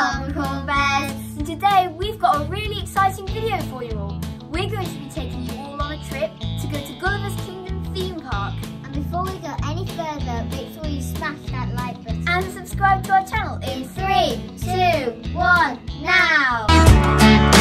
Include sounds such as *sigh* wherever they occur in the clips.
Llamacorn Bears and today we've got a really exciting video for you all. We're going to be taking you all on a trip to go to Gulliver's Kingdom theme park And before we go any further, make sure you smash that like button. and subscribe to our channel in Three, two, one, now!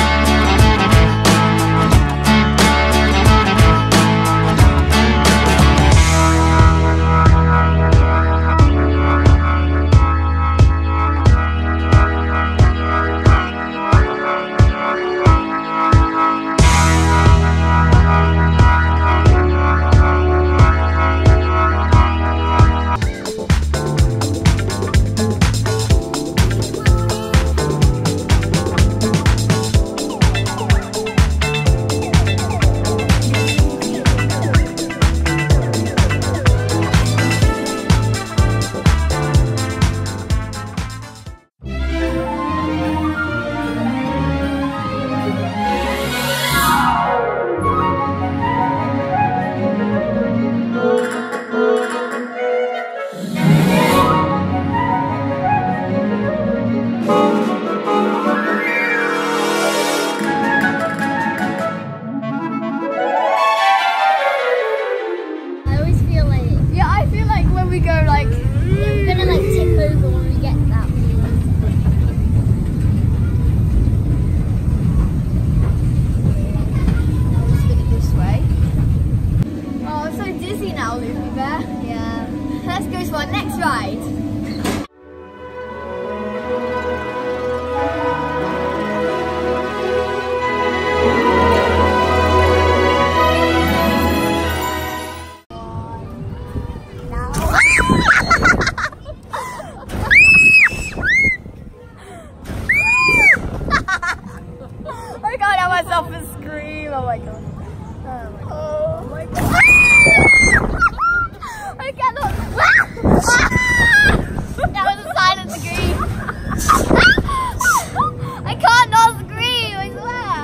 Oh I can't have myself a scream. Oh my god. Oh my god. Oh. I cannot. that was a silent scream. I can't not scream, I swear.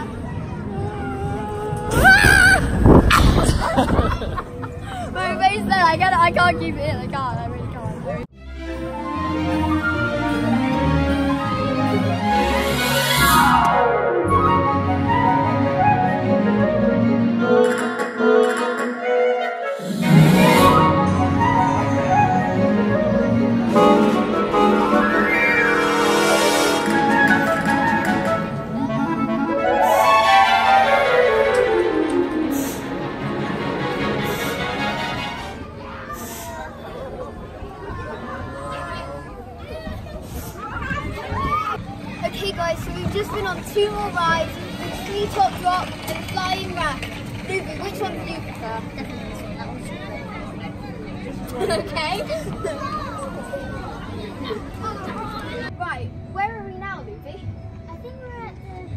*laughs* my face I can't, I can't keep it. I I can't. Which one do you prefer? Definitely this one. That one's okay. right, where are we now, Loobie? I think we're at the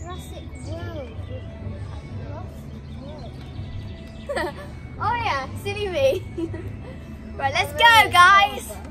Jurassic World. Jurassic *laughs* World. oh yeah, silly me. *laughs* right, let's go guys.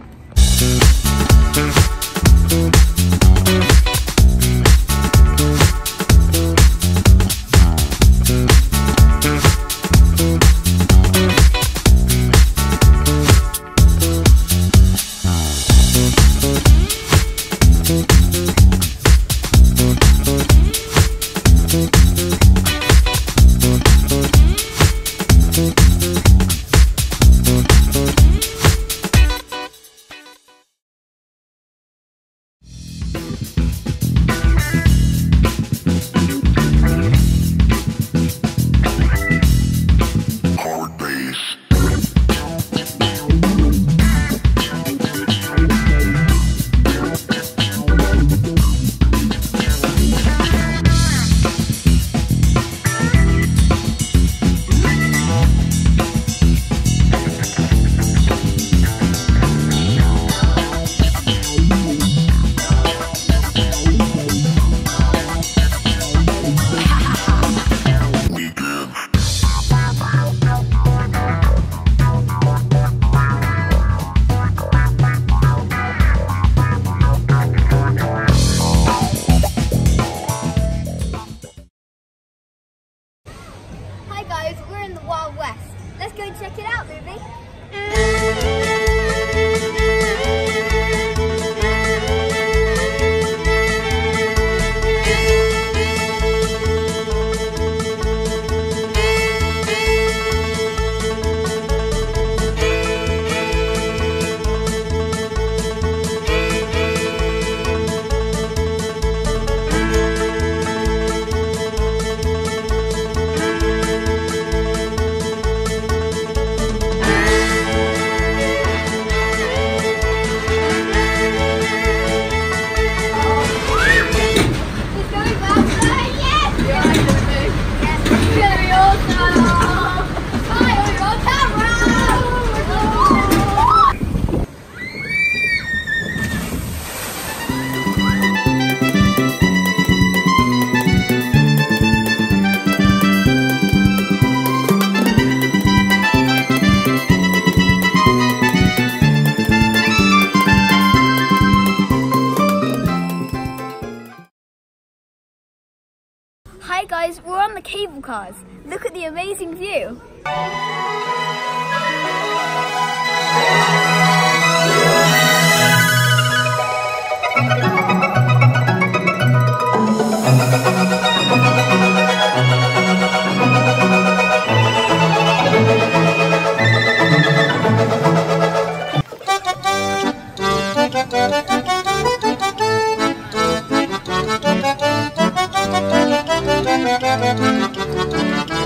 cars. Look at the amazing view.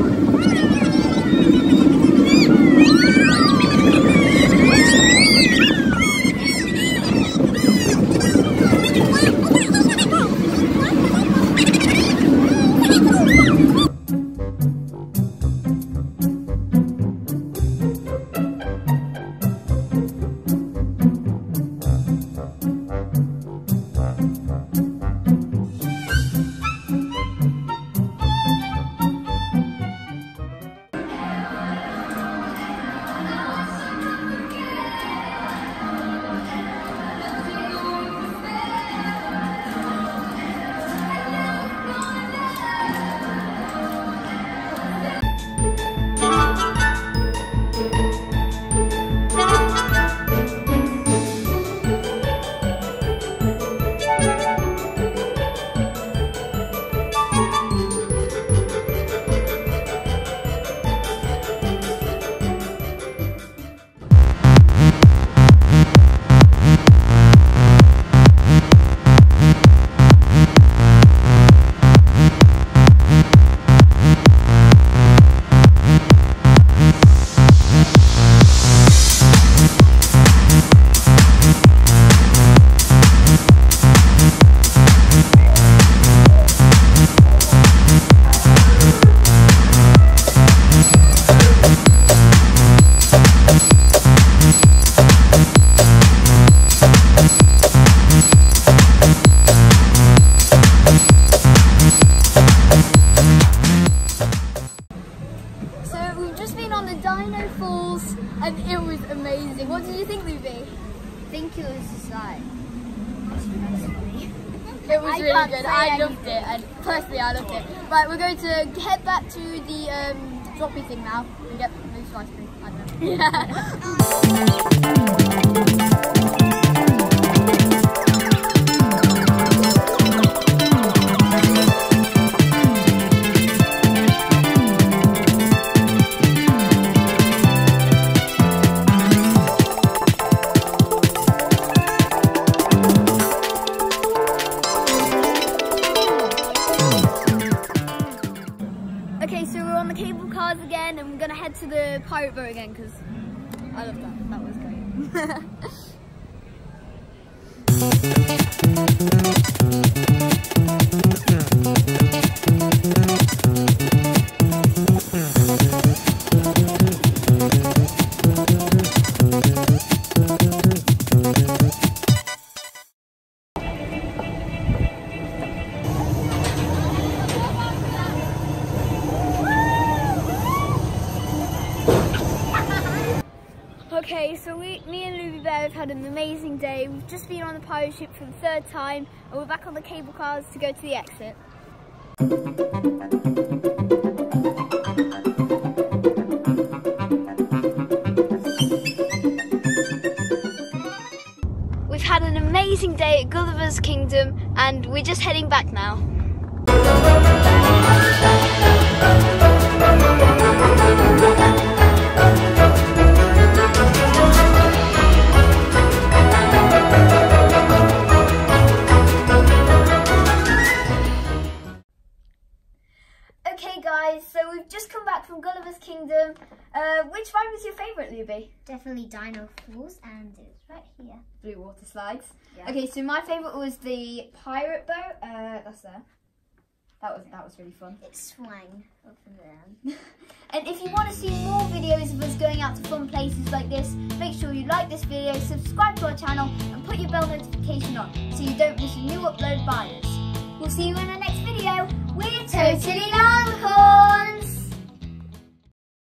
Bye. Precisely, I loved it. Right, we're going to head back to the um, droppy thing now and get moose ice cream. I don't know. *laughs* Yeah. Fruitville again because I love that. That was great. *laughs* We've just been on the pirate ship for the third time, and we're back on the cable cars to go to the exit. We've had an amazing day at Gulliver's Kingdom, and we're just heading back now. Dino Falls, and it's right here. Blue water slides. Yeah. Okay, so my favourite was the pirate boat. Uh, that's there. That was that was really fun. It swang up and down. *laughs* And if you want to see more videos of us going out to fun places like this, make sure you like this video, subscribe to our channel, and put your bell notification on so you don't miss a new upload by us. We'll see you in the next video. We're Totally Longhorns!